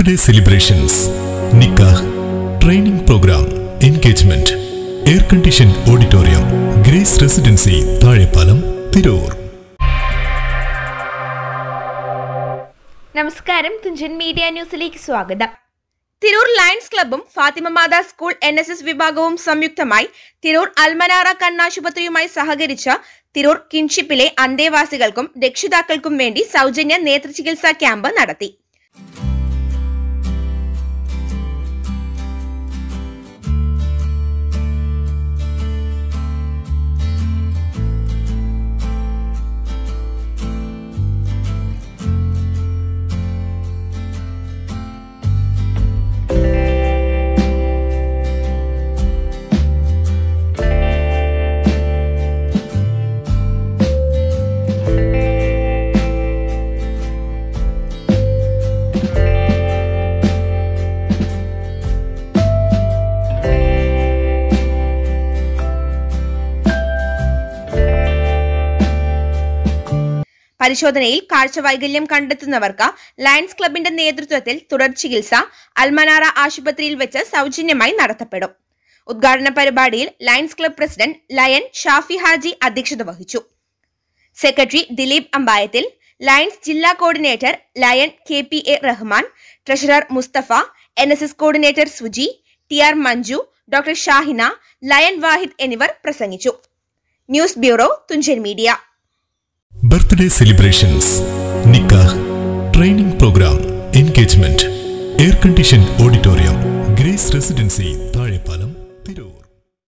Birthday celebrations നിക്കാഹ് training programme engagement air condition auditorium Grace Residency Thazhepalam Tirur നമസ്കാരം Thunchan media ന്യൂസിലേക്ക് സ്വാഗതം. Tirur Lions ക്ലബ്ബും Fathima Matha school N S S വിഭാഗവും സംയുക്തമായി തിരൂർ അൽമനാറ കണ്ണാശുപത്രിയുമായി സഹകരിച്ച തിരൂർ കിൻഷിപ്പിലെ അന്തേവാസികൾക്കും രക്ഷിതാക്കൾക്കും വേണ്ടി സൗജന്യ നേത്രചികിത്സാ ക്യാമ്പ് നടത്തി. പരിശോധനയിൽ കാഴ്ചവൈകല്യം കണ്ടെത്തുന്നവർക്ക് ലയൺസ് ക്ലബിന്റെ നേതൃത്വത്തിൽ തുടർ ചികിത്സ അൽമനാറ ആശുപത്രിയിൽ വെച്ച് സൗജന്യമായി നടത്തപ്പെടും. ഉദ്ഘാടന പരിപാടിയിൽ Lions club president lion Shafi Haji അധ്യക്ഷത വഹിച്ചു. സെക്രട്ടറി ദിലീപ് അമ്പായത്തിൽ ലയൺസ് ജില്ലാ coordinator lion K P A Rahman treasurer Musthafa N S S coordinator Suji T R Manju doctor Shahina lion Wahid എന്നിവർ പ്രസംഗിച്ചു. News bureau Thunchan media. Birthday celebrations നിക്കാഹ് training programme engagement air condition auditorium